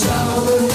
sound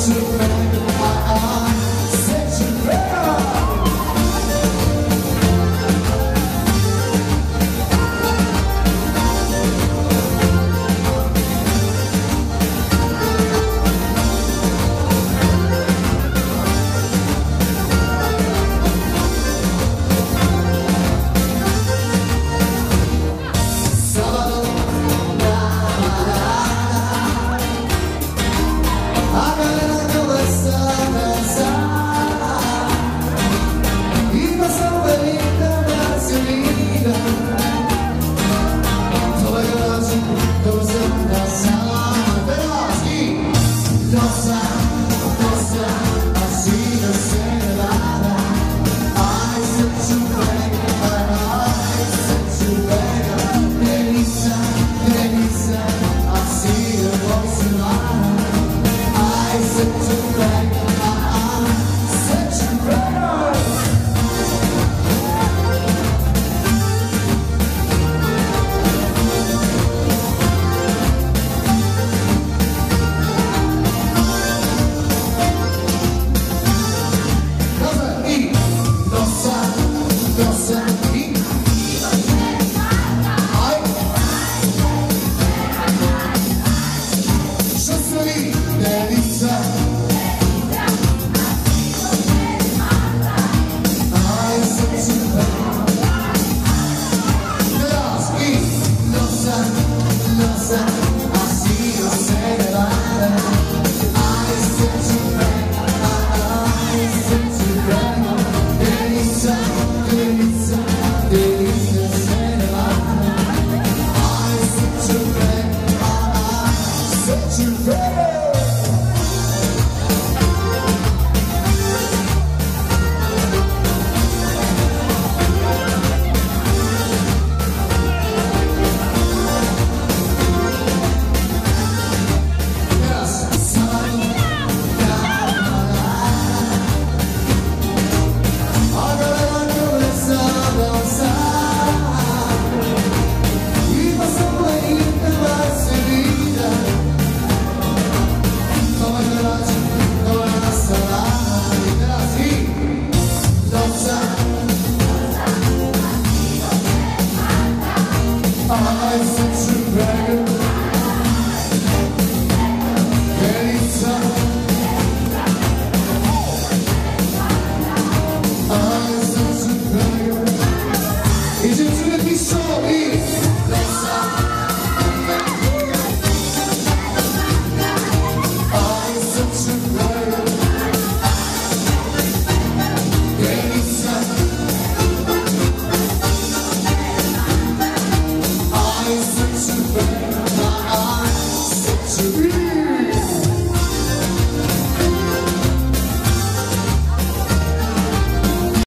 to back. 있어.